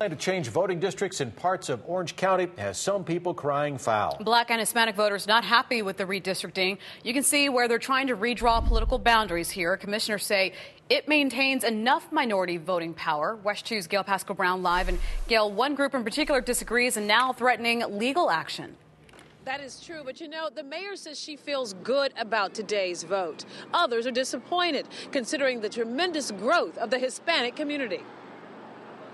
Plan to change voting districts in parts of Orange County has some people crying foul. Black and Hispanic voters not happy with the redistricting. You can see where they're trying to redraw political boundaries here. Commissioners say it maintains enough minority voting power. WESH 2's Gail Paschall-Brown live. And Gail, one group in particular disagrees and now threatening legal action. That is true, but you know, the mayor says she feels good about today's vote. Others are disappointed, considering the tremendous growth of the Hispanic community.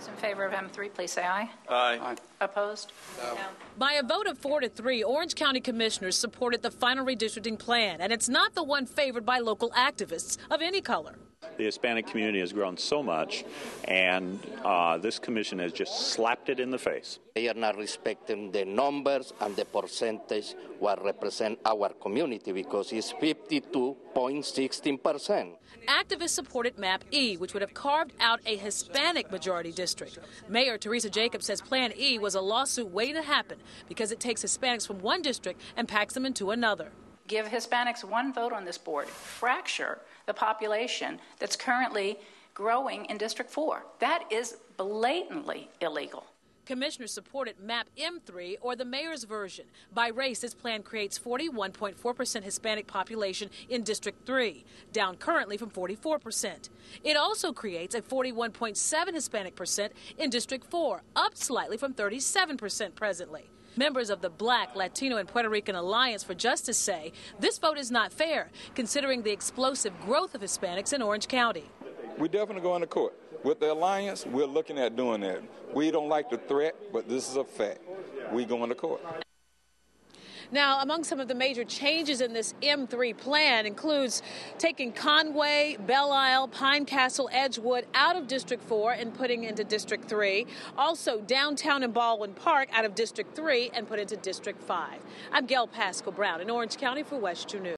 Those in favor of M3, please say aye. Aye. Opposed? No. By a vote of four to three, Orange County commissioners supported the final redistricting plan, and it's not the one favored by local activists of any color. The Hispanic community has grown so much, and uh, this commission has just slapped it in the face. They are not respecting the numbers and the percentage what represent our community because it's 52.16%. Activists supported Map E, which would have carved out a Hispanic majority district. Mayor Teresa Jacobs says Plan E was a lawsuit waiting to happen because it takes Hispanics from one district and packs them into another. Give Hispanics one vote on this board. Fracture the population that's currently growing in District 4. That is blatantly illegal. Commissioners supported MAP M3, or the mayor's version. By race, this plan creates 41.4% Hispanic population in District 3, down currently from 44%. It also creates a 41.7 Hispanic percent in District 4, up slightly from 37% presently. Members of the Black, Latino, and Puerto Rican Alliance for Justice say this vote is not fair, considering the explosive growth of Hispanics in Orange County. We definitely go into court. With the alliance, we're looking at doing that. We don't like the threat, but this is a fact. We go into court. Now, among some of the major changes in this M3 plan includes taking Conway, Belle Isle, Pine Castle, Edgewood out of District 4 and putting into District 3. Also, downtown and Baldwin Park out of District 3 and put into District 5. I'm Gail Paschall-Brown in Orange County for WESH 2 News.